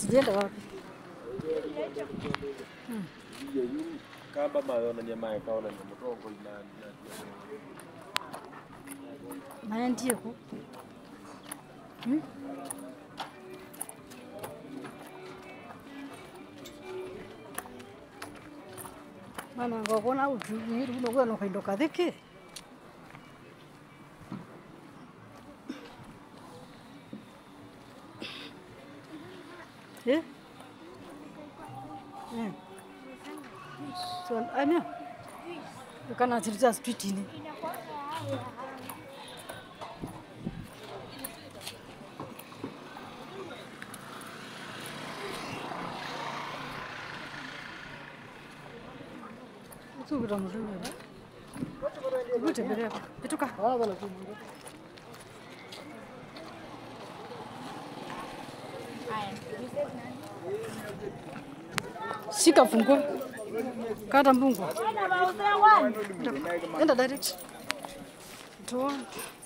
sijaenda wapi? kamba mayonania mayo kaonania mutongo maya ndiyeku mwana ngokona utu niri ane kana jirja street ni ཁྱི Shika funguo. Kata mbungu. Enda direct. Toa.